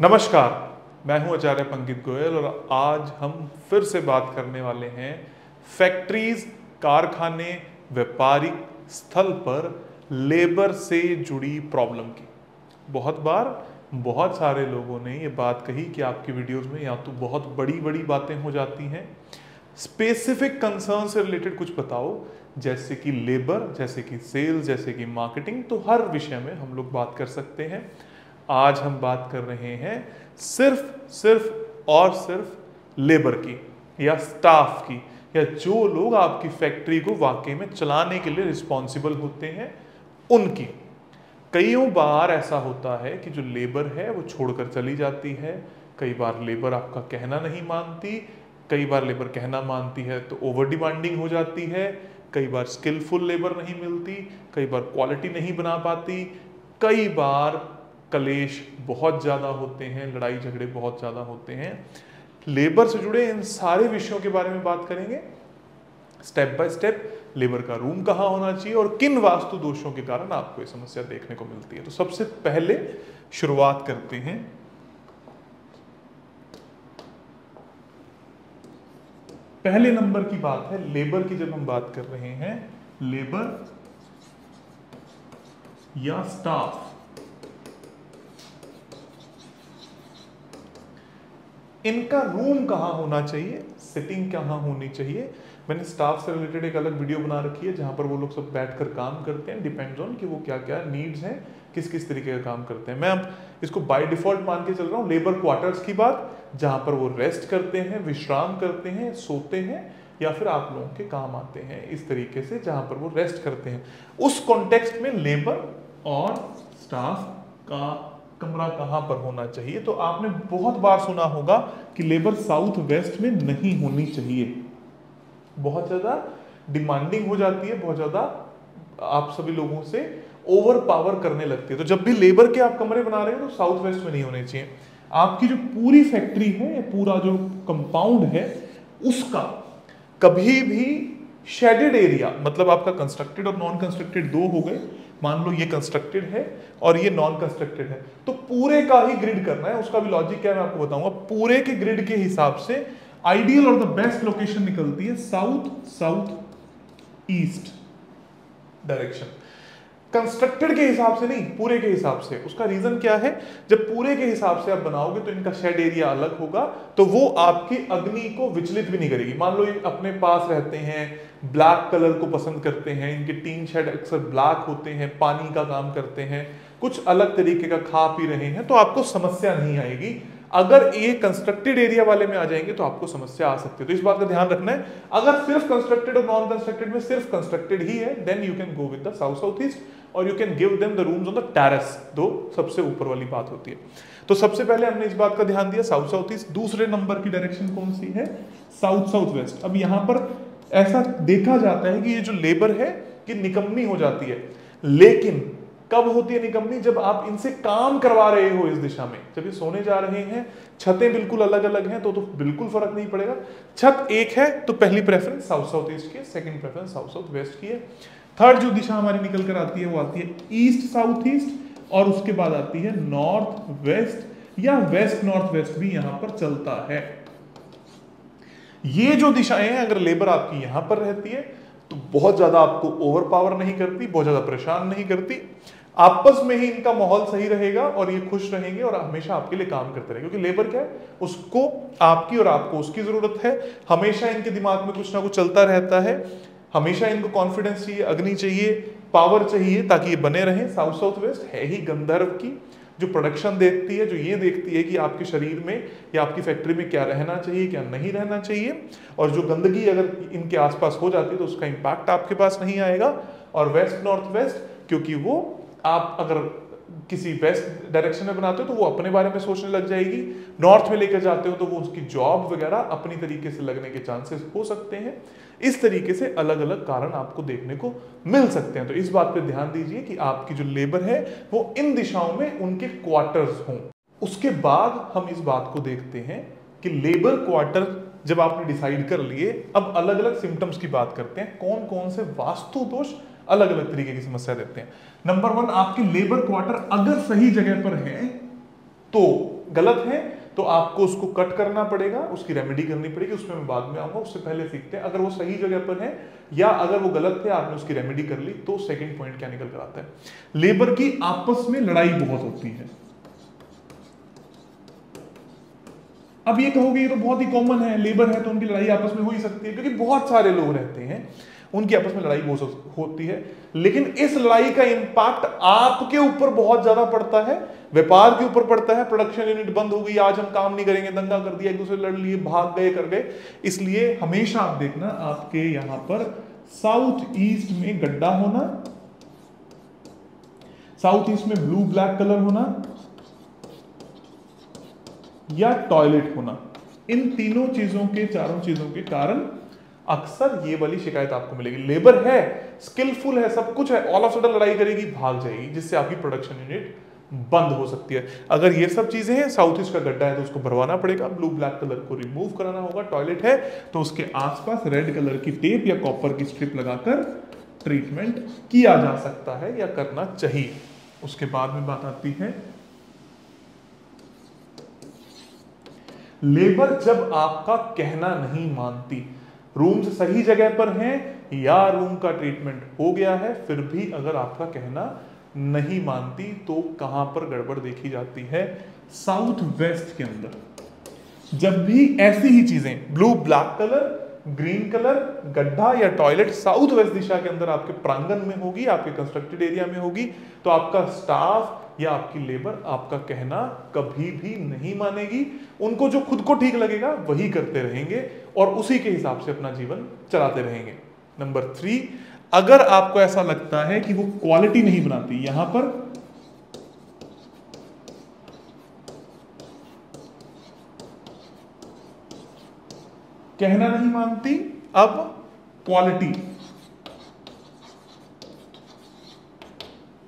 नमस्कार, मैं हूँ आचार्य पंकित गोयल और आज हम फिर से बात करने वाले हैं फैक्ट्रीज, कारखाने व्यापारिक स्थल पर लेबर से जुड़ी प्रॉब्लम की। बहुत बार बहुत सारे लोगों ने ये बात कही कि आपकी वीडियोस में या तो बहुत बड़ी बड़ी बातें हो जाती हैं। स्पेसिफिक कंसर्न से रिलेटेड कुछ बताओ, जैसे कि लेबर, जैसे कि सेल्स, जैसे कि मार्केटिंग तो हर विषय में हम लोग बात कर सकते हैं। आज हम बात कर रहे हैं सिर्फ़ सिर्फ़ और सिर्फ़ लेबर की या स्टाफ की या जो लोग आपकी फैक्ट्री को वाकई में चलाने के लिए रिस्पॉन्सिबल होते हैं, उनकी। कईयों बार ऐसा होता है कि जो लेबर है वो छोड़कर चली जाती है, कई बार लेबर आपका कहना नहीं मानती, कई बार लेबर कहना मानती है तो ओवर डिमांडिंग हो जाती है, कई बार स्किलफुल लेबर नहीं मिलती, कई बार क्वालिटी नहीं बना पाती, कई बार कलेश बहुत ज़्यादा होते हैं, लड़ाई झगड़े बहुत ज़्यादा होते हैं। लेबर से जुड़े इन सारे विषयों के बारे में बात करेंगे। स्टेप बाय स्टेप, लेबर का रूम कहाँ होना चाहिए और किन वास्तु दोषों के कारण आपको ये समस्या देखने को मिलती है। तो सबसे पहले शुरुआत करते हैं। पहले नंबर की बात है, लेबर की जब हम बात कर रहे हैं, लेबर या स्टाफ इनका रूम कहाँ होना चाहिए? सिटिंग कहाँ होनी चाहिए? मैंने स्टाफ से रिलेटेड एक अलग वीडियो बना रखी है, जहाँ पर वो लोग सब बैठकर काम करते हैं डिपेंड्स ऑन कि वो क्या क्या नीड्स हैं किस किस तरीके का काम करते हैं। मैं अब इसको बाय डिफ़ॉल्ट मान के चल रहा हूँ लेबर क्वार्टर्स की बात, जहाँ पर वो रेस्ट करते हैं, विश्राम करते हैं, सोते हैं, या फिर आप लोगों के काम आते हैं, इस तरीके से जहाँ पर वो रेस्ट करते हैं। उस कॉन्टेक्स्ट में लेबर और स्टाफ का कमरा कहाँ पर होना चाहिए? तो आपने बहुत बार सुना होगा कि लेबर साउथ वेस्ट में नहीं होनी चाहिए। बहुत ज़्यादा डिमांडिंग हो जाती है, बहुत ज़्यादा आप सभी लोगों से ओवर पावर करने लगती है। तो जब भी लेबर के आप कमरे बना रहे हो तो साउथ वेस्ट में नहीं होने चाहिए। आपकी जो पूरी फैक्ट्री है, पूरा जो कंपाउंड है, उसका कभी भी शेडेड एरिया मतलब आपका कंस्ट्रक्टेड और नॉन कंस्ट्रक्टेड दो हो गए। मान लो ये कंस्ट्रक्टेड है और ये नॉन कंस्ट्रक्टेड है। तो पूरे का ही ग्रिड करना है, उसका भी लॉजिक क्या मैं आपको बताऊँगा। पूरे के ग्रिड के हिसाब से आइडियल और द बेस्ट लोकेशन निकलती है south south east direction constructed के हिसाब से नहीं, पूरे के हिसाब से। उसका रीजन क्या है? जब पूरे के हिसाब से आप बनाओगे तो इनका शेड एरिया अलग होगा तो वो आपकी अग्नि को विचलित भी नहीं करेगी। मान लो ये अपने पास रहते हैं ब्लैक कलर को पसंद करते हैं, इनके टीन शेड अक्सर ब्लैक होते हैं, पानी का काम करते हैं, कुछ अलग तरीके का खा पी रहे हैं तो आपको समस्या नहीं आएगी। अगर ये कंस्ट्रक्टेड एरिया वाले में आ जाएँगे तो आपको समस्या आ सकती है। तो इस बात का ध्यान रखना है। अगर सिर्फ़ कंस्ट्रक्टेड और नॉन कंस्ट्रक्टेड में सिर्फ़ कंस्ट्रक्टेड ही है then you can go with the south south east और you can give them the rooms on the terrace दो सबसे ऊपर वाली बात होती है। तो सबसे पहले हमने इस बात का ध्यान दिया साउथ साउथ ईस्ट दूसरे नंबर की डायरेक्शन कौन सी है? साउथ साउथ वेस्ट अब यहाँ पर ऐसा देखा जाता है कि ये जो लेबर है, कि निकम्मी हो जाती है। लेकिन कब होती है निकम्मी? जब आप इनसे काम करवा रहे हो इस दिशा में। जब ये सोने जा रहे हैं, छतें बिल्कुल अलग अलग हैं तो तो बिल्कुल फ़र्क नहीं पड़ेगा। छत एक है तो पहली प्रेफरेंस साउथ साउथ ईस्ट की है second preference south south west की है। थर्ड जो दिशा हमारी निकल कर आती है, वो आती है ईस्ट, साउथ, ईस्ट, और उसके बाद आती है नॉर्थ, वेस्ट, या वेस्ट, नॉर्थ, वेस्ट भी यहाँ पर चलता है। ये जो दिशाएँ हैं, अगर लेबर आपकी यहाँ पर रहती है तो बहुत ज़्यादा आपको ओवर पावर नहीं करती, बहुत ज़्यादा परेशान नहीं करती। आपस में ही इनका माहौल सही रहेगा और ये खुश रहेंगे और हमेशा आपके लिए काम करते रहेंगे। क्योंकि लेबर क्या है, उसको, आपकी और आपको उसकी ज़रूरत है। हमेशा इनके दिमाग में कुछ ना कुछ चलता रहता है। हमेशा इनको कॉन्फिडेंस चाहिए, अग्नि चाहिए पावर चाहिए, ताकि ये बने रहें। साउथ साउथ वेस्ट है ही गंधर्व की, जो प्रोडक्शन देखती है, जो ये देखती है कि आपके शरीर में या आपकी फैक्ट्री में क्या रहना चाहिए, क्या नहीं रहना चाहिए। और जो गंदगी अगर इनके आसपास हो जाती है तो उसका इम्पैक्ट आपके पास नहीं आएगा। और वेस्ट नॉर्थ वेस्ट क्योंकि वो आप अगर किसी वेस्ट डायरेक्शन में बनाते हो तो वो अपने बारे में सोचने लग जाएगी। नॉर्थ में लेकर जाते हो तो वो उसकी जॉब वगैरह अपनी तरीके से लगने के चांसेस हो सकते हैं। इस तरीके से अलग अलग कारण आपको देखने को मिल सकते हैं। तो इस बात पे ध्यान दीजिए कि आपकी जो लेबर है, वो इन दिशाओं में उनके क्वार्टर्स हों। उसके बाद हम इस बात को देखते हैं कि लेबर क्वार्टर जब आपने डिसाइड कर लिए, अब अलग अलग सिम्टम्स की बात करते हैं। कौन कौन से वास्तु दोष अलग अलग तरीके की समस्या देते हैं। नंबर वन आपकी लेबर क्वार्टर अगर सही जगह पर है तो गलत है तो आपको उसको कट करना पड़ेगा, उसकी रेमेडी करनी पड़ेगी, उसमें मैं बाद में आऊँगा, उससे पहले सीखते हैं। अगर वो सही जगह पर है, या अगर वो गलत है, आपने उसकी रेमेडी कर ली तो सेकंड पॉइंट क्या निकल कर आता है? लेबर की आपस में लड़ाई बहुत होती है। अब ये कहोगे, ये तो बहुत ही कॉमन है लेबर है तो उनकी लड़ाई आपस में हो ही सकती है, क्योंकि बहुत सारे लोग रहते हैं। उनकी आपस में लड़ाई बहुत होती है। लेकिन इस लड़ाई का इंपैक्ट आपके ऊपर बहुत ज़्यादा पड़ता है। व्यापार के ऊपर पड़ता है। प्रोडक्शन यूनिट बंद हो गई, आज हम काम नहीं करेंगे, दंगा कर दिया, एक दूसरे लड़ लिए, भाग गए, कर गए। इसलिए हमेशा आप देखना, आपके यहाँ पर साउथ ईस्ट में गड्ढा होना साउथ ईस्ट में ब्लू ब्लैक कलर होना, या टॉयलेट होना। इन तीनों चीज़ों के, चारों चीज़ों के कारण अक्सर ये वाली शिकायत आपको मिलेगी। लेबर है स्किलफुल है, सब कुछ है ऑल ऑफ़ सडन लड़ाई करेगी, भाग जाएगी, जिससे आपकी प्रोडक्शन यूनिट बंद हो सकती है। अगर ये सब चीज़ें हैं साउथ ईस्ट का गड्ढा है तो उसको भरवाना पड़ेगा ब्लू ब्लैक कलर को रिमूव कराना होगा टॉयलेट है तो उसके आसपास रेड कलर की टेप या कॉपर की स्ट्रिप लगाकर ट्रीटमेंट किया जा सकता है या करना चाहिए। उसके बाद में बात आती है। लेबर जब आपका कहना नहीं मानती रूम्स सही जगह पर हैं या रूम का ट्रीटमेंट हो गया है, फिर भी अगर आपका कहना नहीं मानती तो कहाँ पर गड़बड़ देखी जाती है? साउथ वेस्ट के अंदर। जब भी ऐसी ही चीज़ें, blue, black colour, green colour, गड्ढा या टॉयलेट साउथ वेस्ट दिशा के अंदर आपके प्रांगण में होगी, आपके कंस्ट्रक्टेड एरिया में होगी तो आपका स्टाफ या आपकी लेबर आपका कहना कभी भी नहीं मानेगी। उनको जो खुद को ठीक लगेगा, वही करते रहेंगे। और उसी के हिसाब से अपना जीवन चलाते रहेंगे। नंबर थ्री, अगर आपको ऐसा लगता है कि वो क्वालिटी नहीं बनाती, यहाँ पर कहना नहीं मानती, अब क्वालिटी।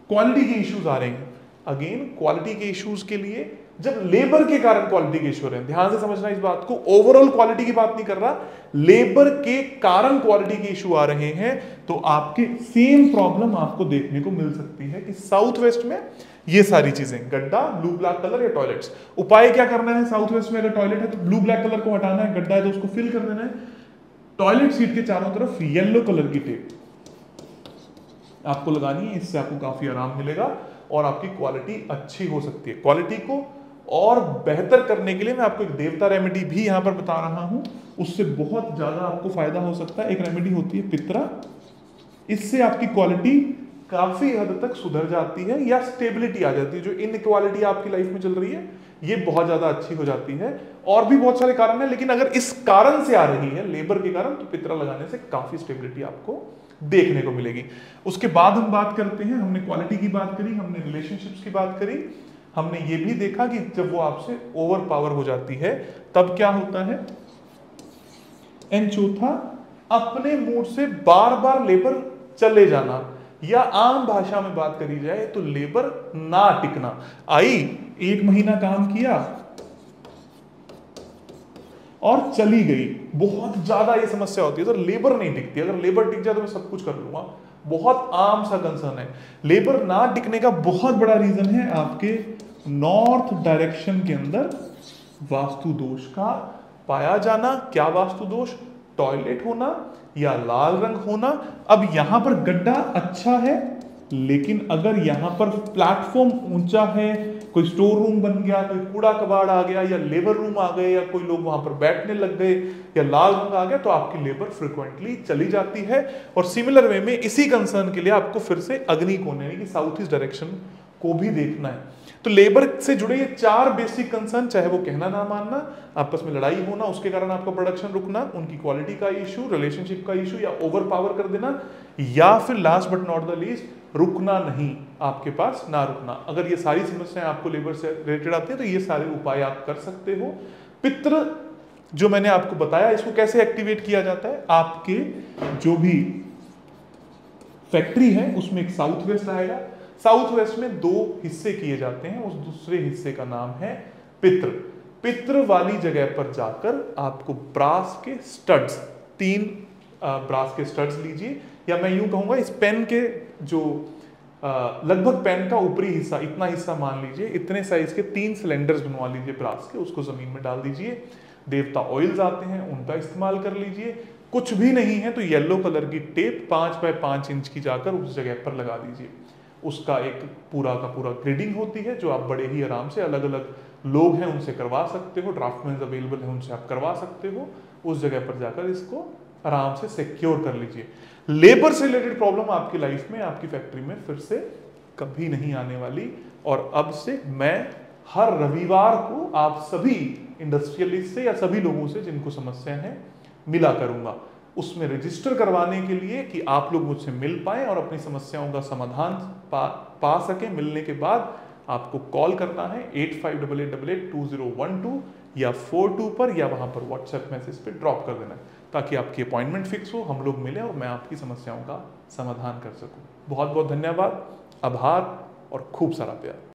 क्वालिटी के इश्यूज़ आ रहे हैं। अगेन, क्वालिटी के इश्यूज़ के लिए जब लेबर के कारण क्वालिटी के इशू रहे हैं, ध्यान से समझना इस बात को ओवरऑल क्वालिटी की बात नहीं कर रहा लेबर के कारण क्वालिटी के इशू आ रहे हैं तो आपके सेम प्रॉब्लम आपको देखने को मिल सकती है कि साउथ वेस्ट में ये सारी चीज़ें, गड्ढा ब्लू ब्लैक कलर या टॉयलेट्स उपाय क्या करना है? साउथ वेस्ट में अगर टॉयलेट है तो ब्लू ब्लैक कलर को हटाना है, गड्ढा है तो उसको फिल कर देना है. टॉयलेट सीट के चारों तरफ़ येलो कलर की टेप आपको लगानी है, इससे आपको काफ़ी आराम मिलेगा और आपकी क्वालिटी अच्छी हो सकती है. क्वालिटी को और बेहतर करने के लिए मैं आपको एक देवता रेमेडी भी यहाँ पर बता रहा हूँ। उससे बहुत ज़्यादा आपको फ़ायदा हो सकता है। एक रेमेडी होती है पित्रा। इससे आपकी क्वालिटी काफ़ी हद तक सुधर जाती है या स्टेबिलिटी आ जाती है। जो इनक्वालिटी आपकी लाइफ में चल रही है, ये बहुत ज़्यादा अच्छी हो जाती है। और भी बहुत सारे कारण है, लेकिन अगर इस कारण से आ रही है लेबर के कारण तो पित्रा लगाने से काफ़ी स्टेबिलिटी आपको देखने को मिलेगी। उसके बाद हम बात करते हैं। हमने क्वालिटी की बात करी, हमने रिलेशनशिप्स की बात करी। हमने ये भी देखा कि जब वो आपसे ओवर पावर हो जाती है, तब क्या होता है? एंड चौथा, अपने मूड से बार बार लेबर चले जाना। या आम भाषा में बात करी जाए तो लेबर ना टिकना। आई, एक महीना काम किया और चली गई। बहुत ज़्यादा ये समस्या होती है। तो लेबर नहीं टिकती। अगर लेबर टिक जाए तो मैं सब कुछ कर लूँगा। बहुत आम सा कंसर्न है। लेबर ना टिकने का बहुत बड़ा रीजन है आपके नॉर्थ डायरेक्शन के अंदर वास्तु दोष का पाया जाना। क्या वास्तु दोष? टॉयलेट होना या लाल रंग होना। अब यहाँ पर गड्ढा अच्छा है लेकिन अगर यहाँ पर प्लेटफॉर्म ऊँचा है, कोई स्टोर रूम बन गया, कोई कूड़ा कबाड़ आ गया, या लेबर रूम आ गए, या कोई लोग वहाँ पर बैठने लग गए, या लाल रंग आ गया तो आपकी लेबर फ्रिक्वेंटली चली जाती है। और सिमिलर वे में इसी कंसर्न के लिए आपको फिर से अग्नि कोने, यानी कि साउथ ईस्ट डायरेक्शन को भी देखना है। तो लेबर से जुड़े ये चार बेसिक कंसर्न चाहे वो कहना ना मानना, आपस में लड़ाई होना, उसके कारण आपका प्रोडक्शन रुकना, उनकी क्वालिटी का इशू रिलेशनशिप का इशू या ओवर पावर कर देना, या फिर last but not the least रुकना नहीं, आपके पास ना रुकना। अगर ये सारी समस्याएँ आपको लेबर से रिलेटेड आती है तो ये सारे उपाय आप कर सकते हो। पित्र जो मैंने आपको बताया, इसको कैसे एक्टिवेट किया जाता है? आपके जो भी फैक्ट्री है, उसमें एक साउथ वेस्ट आएगा। साउथ वेस्ट में दो हिस्से किए जाते हैं, उस दूसरे हिस्से का नाम है पित्र पित्र वाली जगह पर जाकर आपको ब्रास के स्टड्स तीन ब्रास के स्टड्स लीजिए। या मैं यूँ कहूँगा, इस पेन के जो लगभग पेन का ऊपरी हिस्सा, इतना हिस्सा मान लीजिए, इतने साइज़ के तीन सिलेंडर्स बनवा लीजिए ब्रास के, उसको ज़मीन में डाल दीजिए। देवता ऑयल्स आते हैं, उनका इस्तेमाल कर लीजिए। कुछ भी नहीं है तो येलो कलर की टेप पाँच बाय पाँच इंच की जाकर उस जगह पर लगा दीजिए। उसका एक पूरा का पूरा ग्रेडिंग होती है, जो आप बड़े ही आराम से अलग अलग लोग हैं, उनसे करवा सकते हो ड्राफ्टमैन अवेलेबल है, उनसे आप करवा सकते हो। उस जगह पर जाकर इसको आराम से सिक्योर कर लीजिए। लेबर से रिलेटेड प्रॉब्लम आपकी लाइफ में आपकी फैक्ट्री में फिर से कभी नहीं आने वाली। और अब से मैं हर रविवार को आप सभी इंडस्ट्रियलिस्ट से या सभी लोगों से जिनको समस्या है मिला करूँगा। उसमें रजिस्टर करवाने के लिए कि आप लोग मुझसे मिल पाए और अपनी समस्याओं का समाधान पा, पा सके। मिलने के बाद आपको कॉल करना है eight five double eight double eight two zero one two या फोर टू पर या वहाँ पर व्हाट्सएप मैसेज पे ड्रॉप कर देना ताकि आपकी अपॉइंटमेंट फिक्स हो, हम लोग मिले और मैं आपकी समस्याओं का समाधान कर सकूँ। बहुत बहुत धन्यवाद, आभार और खूब सारा प्यार।